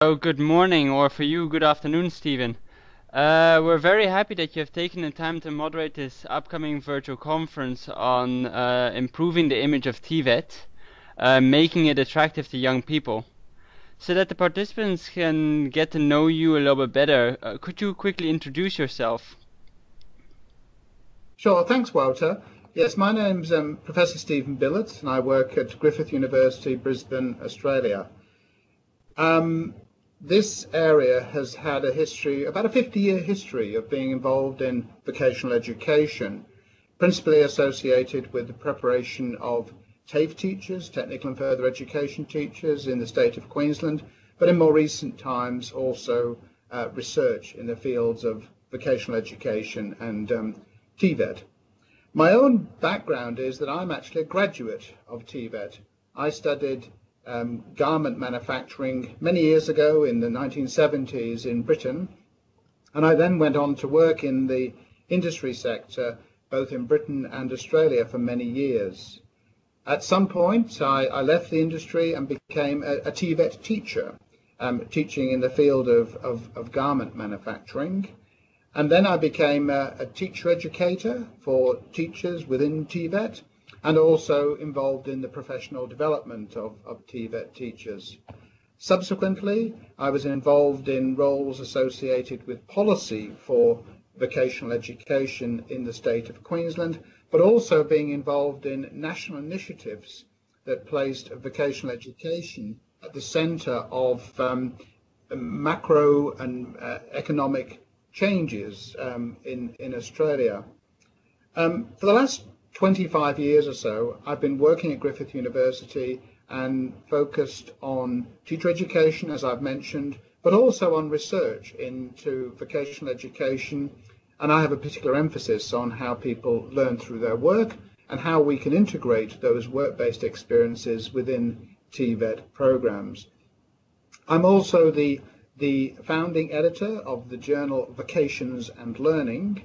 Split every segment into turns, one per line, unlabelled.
Oh, good morning, or for you, good afternoon, Stephen. Uh, we're very happy that you have taken the time to moderate this upcoming virtual conference on uh, improving the image of TVET, uh, making it attractive to young people. So that the participants can get to know you a little bit better, uh, could you quickly introduce yourself?
Sure, thanks, Wouter. Yes, my name's um, Professor Stephen Billett, and I work at Griffith University, Brisbane, Australia. Um, this area has had a history, about a 50 year history of being involved in vocational education, principally associated with the preparation of TAFE teachers, technical and further education teachers in the state of Queensland, but in more recent times also uh, research in the fields of vocational education and um, TVET. My own background is that I'm actually a graduate of TVET. I studied um, garment manufacturing many years ago in the 1970s in Britain. And I then went on to work in the industry sector, both in Britain and Australia, for many years. At some point, I, I left the industry and became a, a TVET teacher, um, teaching in the field of, of, of, garment manufacturing. And then I became a, a teacher educator for teachers within TVET and also involved in the professional development of, of TVET teachers. Subsequently, I was involved in roles associated with policy for vocational education in the state of Queensland, but also being involved in national initiatives that placed vocational education at the centre of um, macro and uh, economic changes um, in, in Australia. Um, for the last 25 years or so, I've been working at Griffith University and focused on teacher education, as I've mentioned, but also on research into vocational education. And I have a particular emphasis on how people learn through their work and how we can integrate those work-based experiences within TVET programs. I'm also the, the founding editor of the journal Vocations and Learning,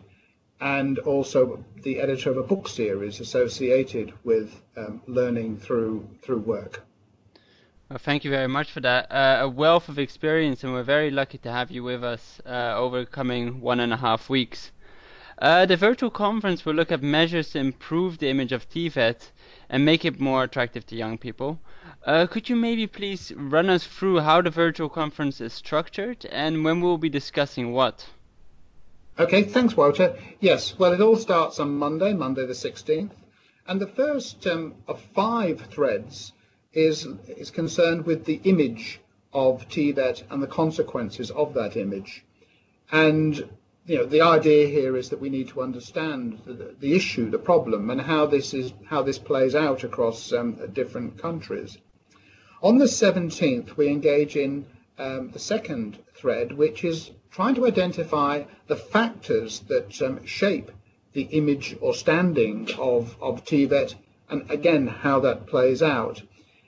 and also the editor of a book series associated with um, learning through through work.
Well, thank you very much for that. Uh, a wealth of experience, and we're very lucky to have you with us uh, over the coming one and a half weeks. Uh, the virtual conference will look at measures to improve the image of TVET and make it more attractive to young people. Uh, could you maybe please run us through how the virtual conference is structured and when we'll be discussing what?
Okay, thanks, Wouter. Yes, well, it all starts on Monday, Monday the 16th, and the first um, of five threads is, is concerned with the image of TVET and the consequences of that image. And you know, the idea here is that we need to understand the, the issue, the problem, and how this is how this plays out across um, different countries. On the 17th, we engage in um, the second thread, which is trying to identify the factors that um, shape the image or standing of, of TVET and again how that plays out.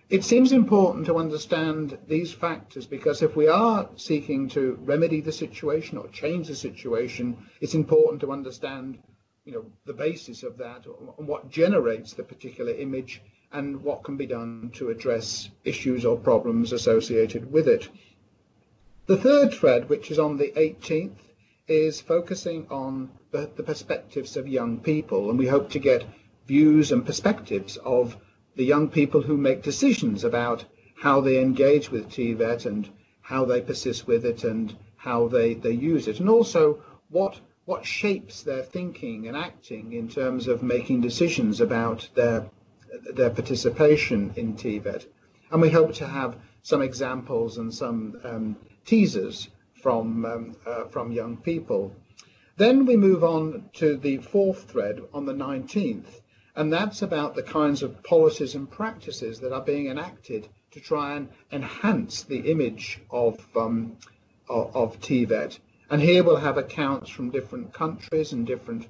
It seems important to understand these factors because if we are seeking to remedy the situation or change the situation, it's important to understand you know, the basis of that and what generates the particular image and what can be done to address issues or problems associated with it. The third thread, which is on the 18th, is focusing on the, the, perspectives of young people, and we hope to get views and perspectives of the young people who make decisions about how they engage with TVET and how they persist with it and how they, they use it, and also what what shapes their thinking and acting in terms of making decisions about their their participation in TVET. And we hope to have some examples and some um, teasers from, um, uh, from young people. Then we move on to the fourth thread on the 19th, and that's about the kinds of policies and practices that are being enacted to try and enhance the image of, um, of, of TVET. And here we'll have accounts from different countries and different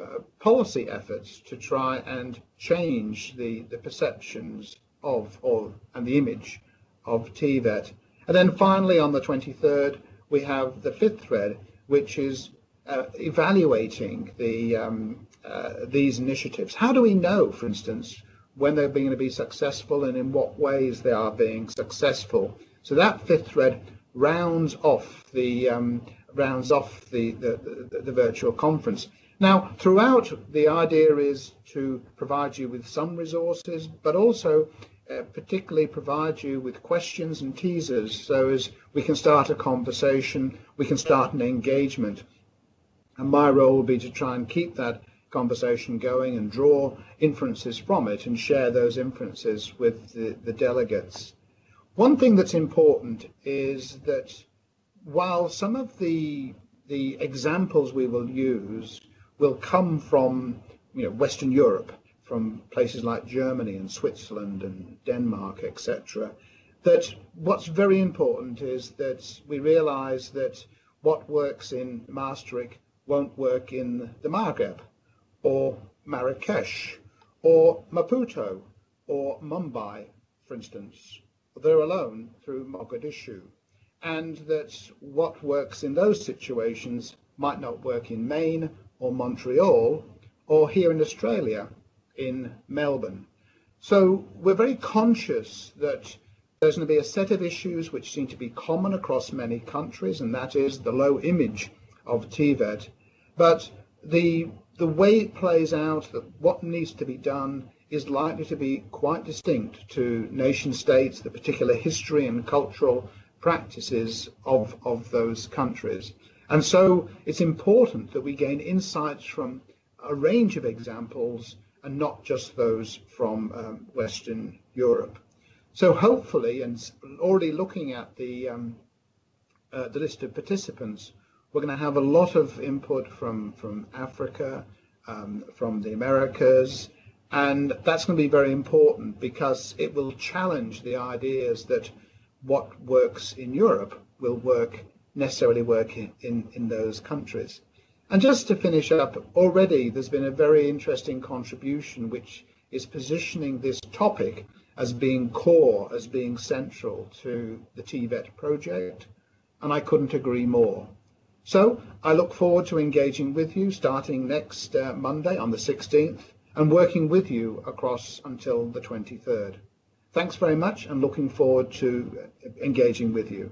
uh, policy efforts to try and change the, the perceptions of, or, and the image of TVET. And then finally, on the 23rd, we have the fifth thread, which is uh, evaluating the, um, uh, these initiatives. How do we know, for instance, when they're going to be successful and in what ways they are being successful? So that fifth thread rounds off the um, rounds off the, the, the, the virtual conference. Now, throughout, the idea is to provide you with some resources, but also Uh, particularly provide you with questions and teasers so as we can start a conversation, we can start an engagement. And my role will be to try and keep that conversation going and draw inferences from it and share those inferences with the, the delegates. One thing that's important is that while some of the the examples we will use will come from you know Western Europe, from places like Germany and Switzerland and Denmark, etc. That what's very important is that we realise that what works in Maastricht won't work in the Maghreb or Marrakesh or Maputo or Mumbai, for instance. They're alone through Mogadishu. And that what works in those situations might not work in Maine or Montreal or here in Australia in Melbourne. So we're very conscious that there's going to be a set of issues which seem to be common across many countries, and that is the low image of TVET. But the the way it plays out, that what needs to be done, is likely to be quite distinct to nation states, the particular history and cultural practices of, of those countries. And so it's important that we gain insights from a range of examples and not just those from um, Western Europe. So hopefully, and already looking at the, um, uh, the list of participants, we're going to have a lot of input from, from Africa, um, from the Americas, and that's going to be very important because it will challenge the ideas that what works in Europe will work necessarily work in, in, in those countries. And just to finish up, already there's been a very interesting contribution which is positioning this topic as being core, as being central to the TVET project, and I couldn't agree more. So I look forward to engaging with you starting next uh, Monday on the 16th and working with you across until the 23rd. Thanks very much and looking forward to engaging with you.